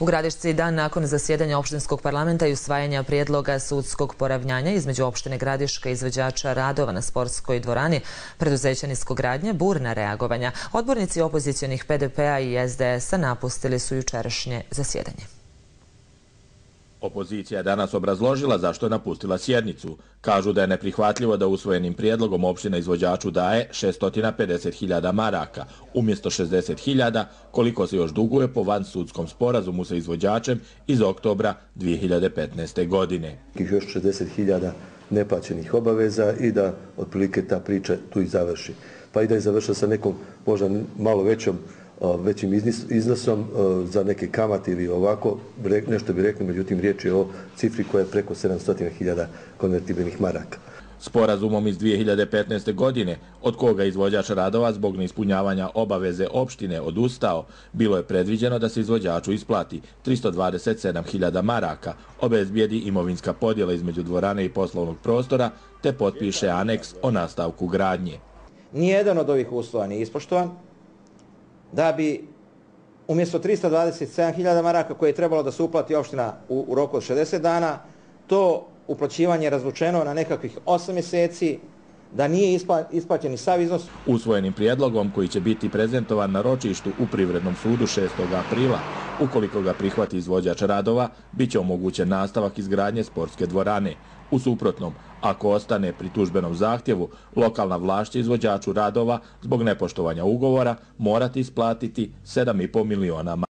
U Gradišci dan nakon zasjedanja opštinskog parlamenta i usvajanja prijedloga sudskog poravnjanja između opštine Gradiška i izveđača radova na sportskoj dvorani preduzeća niskogradnje burna reagovanja. Odbornici opozicijonih PDP-a i SDS-a napustili su jučerašnje zasjedanje. Opozicija je danas obrazložila zašto je napustila sjednicu. Kažu da je neprihvatljivo da usvojenim prijedlogom opština izvođaču daje 650.000 maraka, umjesto 60.000, koliko se još duguje po van sudskom sporazumu sa izvođačem iz oktobra 2015. godine. Još 60.000 neplaćenih obaveza i da otprilike ta priča tu i završi. Pa i da je završila sa nekom možda malo većom većim iznosom za neke kamate ili ovako, nešto bi rekli, međutim riječ je o cifri koja je preko 700.000 konvertibilnih maraka. Sporazumom iz 2015. godine, od koga izvođač radova zbog neispunjavanja obaveze opštine odustao, bilo je predviđeno da se izvođaču isplati 327.000 maraka, obezbijedi imovinska podjela između dvorane i poslovnog prostora, te potpiše aneks o nastavku gradnje. Nijedan od ovih uslova nije ispoštovan, da bi umjesto 327.000 maraka koje je trebalo da se uplati opština u, u roku od 60 dana, to uplaćivanje razlučeno na nekakvih 8 mjeseci, da nije isplaćen i sav iznos. Usvojenim prijedlogom koji će biti prezentovan na ročištu u Privrednom sudu 6. aprila, ukoliko ga prihvati izvođač radova, bit će omogućen nastavak izgradnje sportske dvorane. U suprotnom, ako ostane pri tužbenom zahtjevu, lokalna vlašća izvođaču radova zbog nepoštovanja ugovora morati isplatiti 7,5 miliona